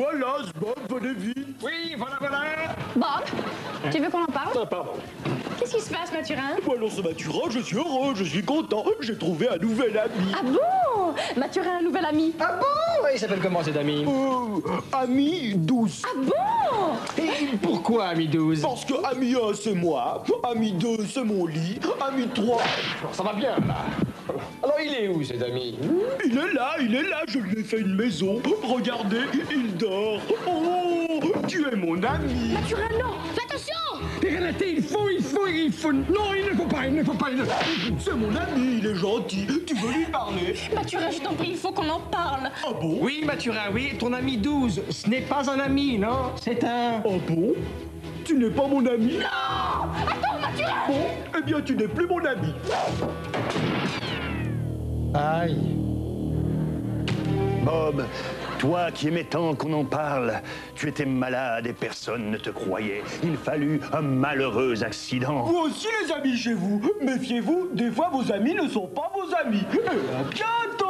voilà, Bob, venez vite. Oui, voilà, voilà. Bob, tu veux qu'on en parle? Ah, pardon. Qu'est-ce qui se passe, Mathurin? Bon, alors ce Mathurin, je suis heureux, je suis content. J'ai trouvé un nouvel ami. Ah bon? Mathurin, un nouvel ami. Ah bon? Il s'appelle comment cet ami? Euh, ami 12. Ah bon? Et pourquoi ami 12 Parce que ami 1, c'est moi. Ami 2, c'est mon lit. Ami 3, Ça va bien, là. Il est où, cet ami il est là, il est là. Je lui ai fait une maison. Regardez, il dort. Oh, tu es mon ami. Mathurin, non Fais attention Renate, il faut, il faut, il faut... Non, il ne faut pas, il ne faut pas, il ne... C'est mon ami, il est gentil. Tu veux lui parler Mathurin, je t'en prie, il faut qu'on en parle. Ah bon Oui, Mathurin, oui, ton ami 12, ce n'est pas un ami, non C'est un... Ah bon Tu n'es pas mon ami Attends, Mathurin Bon, eh bien tu n'es plus mon ami. Aïe. Bob, toi qui aimais tant qu'on en parle, tu étais malade et personne ne te croyait. Il fallut un malheureux accident. Vous aussi, les amis, chez vous. Méfiez-vous, des fois vos amis ne sont pas vos amis. Euh, à bientôt!